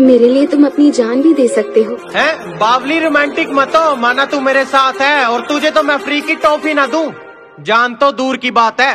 मेरे लिए तुम अपनी जान भी दे सकते हो। है? बावली रोमांटिक मत हो। माना तू मेरे साथ है और तुझे तो मैं फ्री की टॉफी ना दूँ। जान तो दूर की बात है।